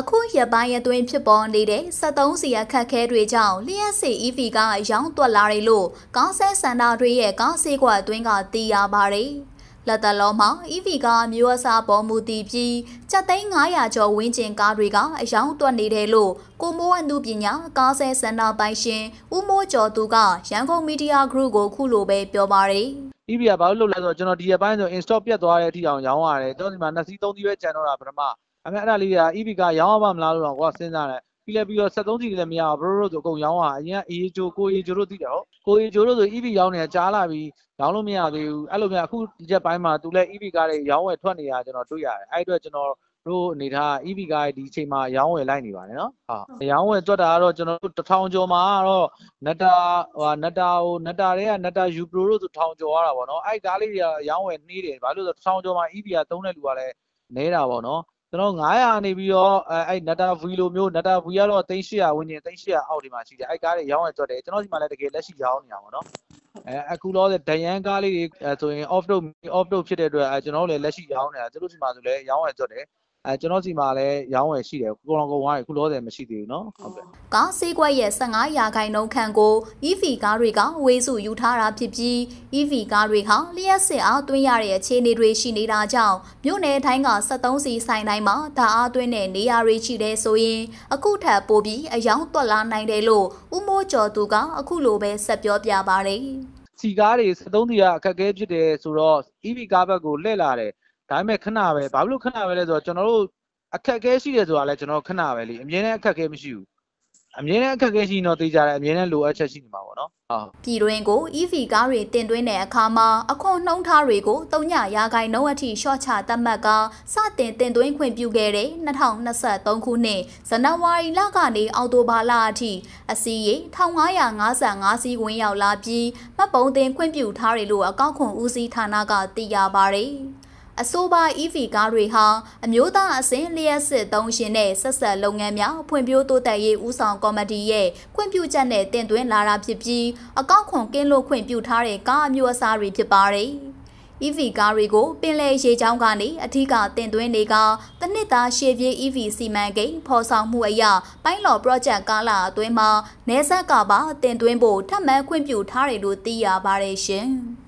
အခုရပိုင်းအတွင်းဖြစ်ပေါ်နေတဲ့73စီအခက်ခဲတွေကြောင့်လျှက်စီ EV ကရောင်းတွက်လာတယ်လို့ကားဆဲစန္ဒာတွေရဲ့ကားဆေးကွက်အတွင်းကသိရပါတယ်။လက်တလုံးမှာ EV ကမျိုးအစားပေါ်မူတည်ပြီးစက်သိန်း900ကျော်ဝန်းကျင်ကားတွေကအယောင်တွက်နေတယ်လို့ကိုမိုးအမှုပညာကားဆဲစန္ဒာပိုင်ရှင်ဦးမိုးကျော်သူကရန်ကုန်မီဒီယာ group ကိုခုလိုပဲပြောပါတယ်။ EV ကဘာလို့လုပ်လဲဆိုတော့ကျွန်တော်ဒီရက်ပိုင်းဆို install ပြတ်သွားတဲ့အထိအောင်ရောင်းရတယ်ကျွန်တော်ဒီမှာ2စီး3စီးပဲကျန်တော့တာပထမ အဲ့မဲ့အဲ့ဒါလေးက EV ကရောင်းအောင်မလားလို့တော့ကိုကစဉ်းစားတယ်ပြီးလဲပြီးတော့73စီးလည်းမရဘူးဘရိုတို့ဆိုအကုန်ရောင်းอ่ะအရင်ကအေးဂျိုကိုအေးဂျိုတို့သိတယ်ဟုတ်ကိုအေးဂျိုတို့ဆို EV ရောင်းနေတာကြားလာပြီးရောင်းလို့မရသေးဘူးအဲ့လိုမျိုးအခုဒီချက်ပိုင်းမှာသူလည်း EV ကားတွေရောင်းဝယ်ထွက်နေတာကျွန်တော်တွေ့ရတယ်အဲ့အတွက်ကျွန်တော်တို့အနေထား EV ကားဒီအချိန်မှာရောင်းဝယ်လိုက်နေပါတယ်နော်ဟုတ်ရောင်းဝယ်တွက်တာကတော့ကျွန်တော်တို့1000ကျော်မှာတော့နတာဟိုနတာဟိုနတာတွေကနတာ U Pro တို့ဆို1000ကျော်ရတာပေါ့နော်အဲ့ကားလေးတွေကရောင်းဝယ်နှေးတယ်ဘာလို့လဲဆိုတော့1000ကျော်မှာ EV ကသုံးတဲ့လူကလည်းနေတာပေါ့နော် ကျွန်တော်900နေပြီးတော့အဲအဲ့ Nata V လိုမျိုး Nata V ကတော့3800ဝန်းကျင်3800အောက်ဒီမှာရှိတယ်အဲ့ကားတွေရောင်းရကြတယ်ကျွန်တော်ဒီမှာလည်းတကယ်လက်ရှိရောင်းနေတာပေါ့နော်အဲအခုတော့ဒယန်ကားလေးတွေဆိုရင် off road off road ဖြစ်တဲ့အတွက်အဲကျွန်တော်တို့လည်းလက်ရှိရောင်းနေတာသူတို့ဒီမှာဆိုလည်းရောင်းရကြတယ် အဲကျွန်တော်စီမှာလည်းရောင်းဝယ်ရှိတယ်ကိုတော်ကုံဝိုင်းခုလောဆယ်မရှိသေးဘူးเนาะဟုတ်ကဲ့ကားဆေးကွက်ရဲ့15ရာခိုင်နှုန်းခန့်ကို EV ကားတွေကဝေးစုယူထားတာဖြစ်ပြီး EV ကားတွေဟာလျှက်စစ်အားသွင်းရတဲ့အခြေအနေတွေရှိနေတာကြောင့်မြို့နယ်တိုင်းက73စီဆိုင်တိုင်းမှာဓာတ်အားသွင်းတဲ့နေရာတွေရှိတဲ့ဆိုရင်အခုထပ်ပိုပြီးအယောင်တွက်လာနိုင်တယ်လို့ဦးမိုးကျော်သူကအခုလိုပဲဆက်ပြောပြပါတယ်စီကားတွေ73စီကအခက်အခဲဖြစ်တယ်ဆိုတော့ EV ကားဘက်ကိုလှည့်လာတယ် ဒါပေမဲ့ခဏပဲဘာလို့ခဏပဲလဲဆိုတော့ကျွန်တော်တို့အခက်အခဲရှိတယ်ဆိုတာလည်းကျွန်တော်ခဏပဲလေအမြဲတမ်းအခက်အခဲမရှိဘူးအမြဲတမ်းအခက်အခဲရှိရင်တော့သိကြတယ်အမြဲတမ်းလိုအပ်ချက်ရှိနေမှာပေါ့နော်ဟုတ်ပြည်တွင်းကို EV ကားတွေတင်သွင်းတဲ့အခါမှာအခွန်နှုံးထားတွေကိုတုံညရာခိုင်နှုန်းအထိရှော့ချသတ်မှတ်ကစတင်တင်သွင်းခွင့်ပြုခဲ့တဲ့2023ခုနှစ်ဇန်နဝါရီလကနေအောက်တိုဘာလအထိအစီးရေ1555စီးဝင်ရောက်လာပြီးမှတ်ပုံတင်ခွင့်ပြုထားတယ်လို့အကောက်ခွန်ဦးစီးဌာနကသိရပါတယ်။ အဆိုပါ EV ကားတွေဟာအမျိုးသားအဆင့်လျှက်စစ်သုံးရှင်နဲ့ဆက်ဆက်လုပ်ငန်းများဖွံ့ဖြိုးတိုးတက်ရေးဦးဆောင်ကော်မတီရဲ့ခွင့်ပြုချက်နဲ့တင်သွင်းလာတာဖြစ်ပြီးအကောက်ခွန်ကင်းလို့ခွင့်ပြုထားတဲ့ကားအမျိုးအစားတွေဖြစ်ပါတယ်။ EV ကားတွေကိုပင်လယ်ရေချောင်းကနေအထူးကတင်သွင်းနေကတနစ်သားရှေ့ပြေး EV စီမံကိန်းဖော်ဆောင်မှုအရပိုင်းလော် project ကားလာအတွင်းမှာနေဆက်ကပါတင်သွင်းဖို့ထပ်မံခွင့်ပြုထားတယ်လို့သိရပါတယ်ရှင်။